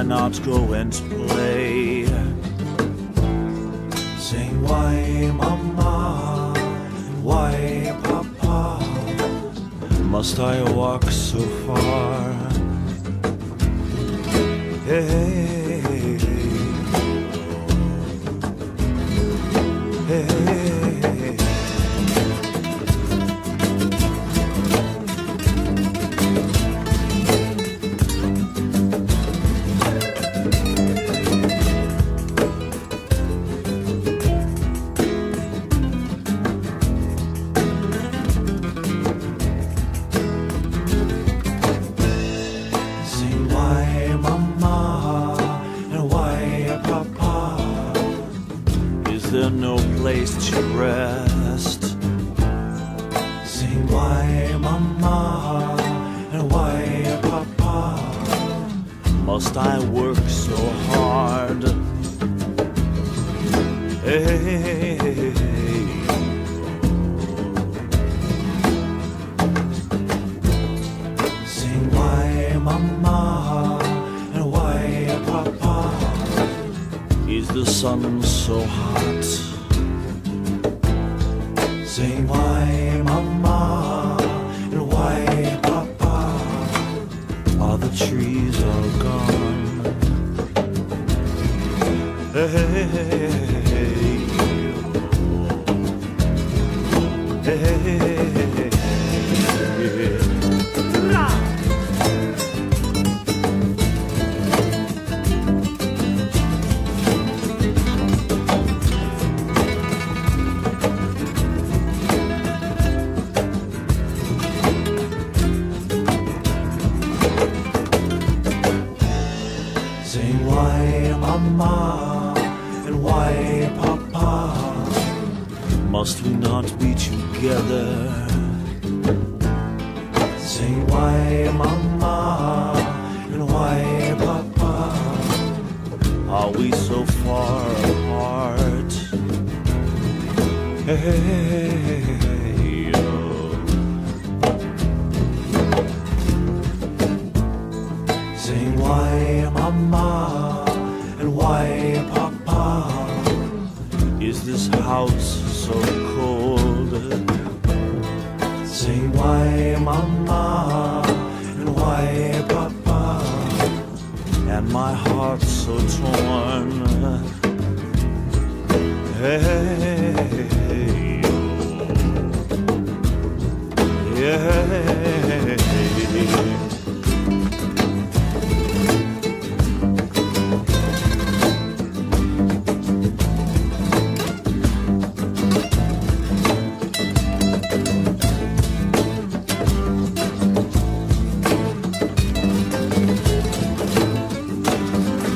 I not go and play? Sing why mama why papa Must I walk so far? Hey, Is no place to rest? Say why mama and why papa Must I work so hard? Hey, the sun so hot? Sing why mama and why papa Are the trees all gone? Hey, hey, hey, mama and why papa Must we not be together? Sing why mama and why papa Are we so far apart? Hey, this house so cold? Sing why mama? And why papa? And my heart so torn. Hey,